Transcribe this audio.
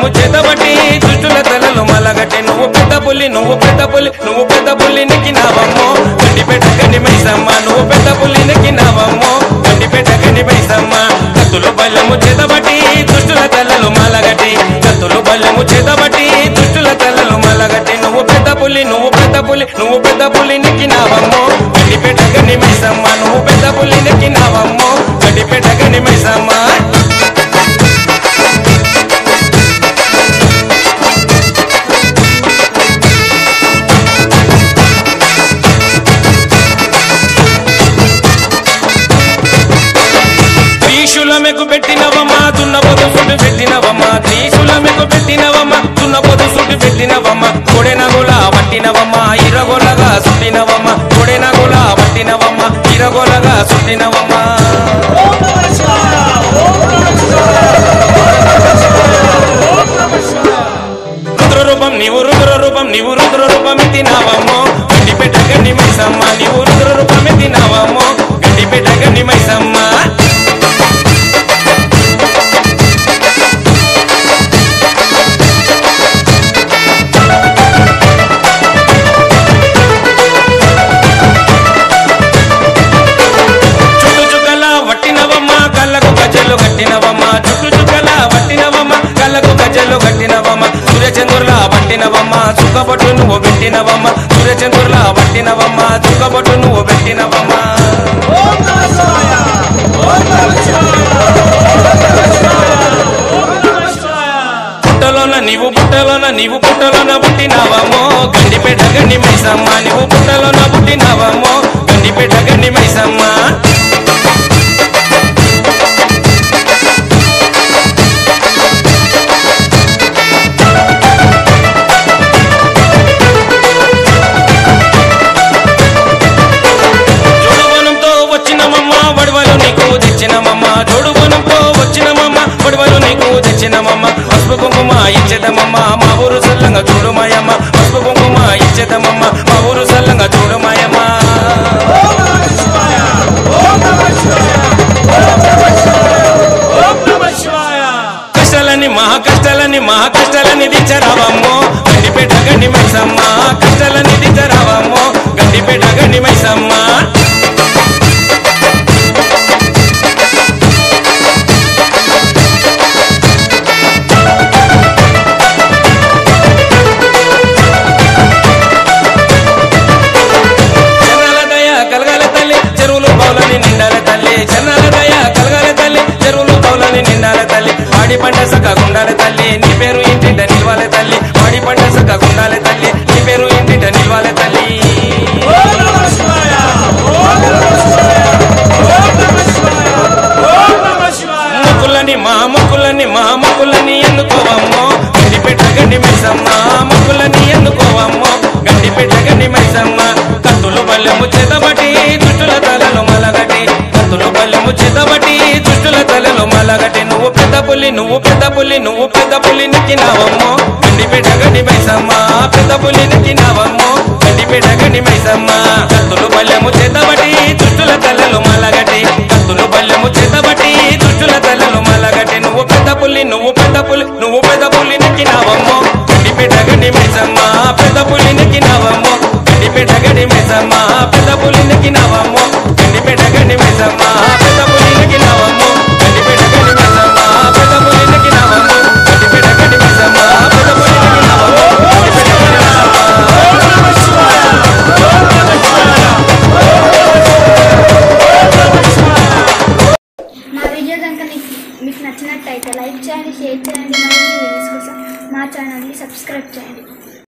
నేను చేతబట్టి చుట్టుల తలలు మలగట్టే. నువ్వు పెద్ద పుల్లి నువ్వు పెద్ద పుల్లి నువ్వు పెద్ద పుల్లి నికి నావమ్మో గడ్డి పెట్ట గండి మైసమ్మ నువ్వు పెద్ద పుల్లి నికి నావమ్మో గడ్డి పెట్ట గండి మైసమ్మ. కత్తులు బలము చేతబట్టి చుట్టుల తలలు మలగట్టి. కత్తులు బలము చేతబట్టి చుట్టుల తలలు మలగట్టి. నువ్వు పెద్ద పుల్లి నువ్వు పెద్ద పుల్లి నువ్వు పెద్ద పుల్లి నికి నావమ్మో గడ్డి పెట్ట గండి మైసమ్మ నువ్వు పెద్ద పుల్లి పులి నెక్కినావమ్మో. పెట్టినవమ్మా దున్న పొదు సుట్టు పెట్టినవమ్మా త్రీశూలమెకు పెట్టినవమ్మా దున్న పొదు సుట్టు పెట్టినవమ్మా కొడెనగుల పట్టినవమ్మా ఇరగొలగా సుట్టినవమ్మా కొడెనగుల పట్టినవమ్మా ఇరగొలగా సుట్టినవమ్మా. ఓం రూపం నీవు రుద్ర రూపం నీవు రుద్ర రూపం ఎత్తినావమ్మో. గడ్డిపేట గండి మైసమ్మ నీవు రుద్ర రూపం ఎత్తినావమ్మో. గడ్డిపేట గండి మైసమ్మ. సూర్యచంద్రుల పట్టినవమ్మ చుక్కబొట్టు నువ్వు పెట్టినవమ్మ. పుట్టలోన నీవు పుట్టలోన నీవు పుట్టలోన పుట్టినవమ్మో. గండిపేట గండి మైసమ్మ నువ్వు పుట్టలోన పుట్టినవమ్మో. గండిపేట గండి మైసమ్మ. రావమ్మో దించరావమ్మో గండిపేట గండి మైసమ్మ కష్టాలని కత్తులు బల్లెము దుష్టుల తలలో మలగటి. నువ్వు పెద్ద పులి నువ్వు పెద్ద పులి నువ్వు పెద్ద పులి నెక్కినావమ్మో. గండిపేట గండి మైసమ్మ పెద్ద పులి నెక్కినావమ్మో. గండిపేట గండి మైసమ్మ కత్తులు బల్లెము చేతబట్టి దుష్టుల తలలో మలగటి. కత్తులు బల్లెము చేతబట్టి దుష్టుల తలలో మలగటి. నువ్వు పెద్ద పులి నువ్వు పెద్ద పులి నువ్వు పెద్ద పులి నెక్కినావమ్మో. గండిపేట గండి మైసమ్మ పెద్ద పులి నెక్కినావమ్మో. గండిపేట గండి మైసమ్మ పెద్ద పులి నెక్కినావమ్మో. subscribe channel.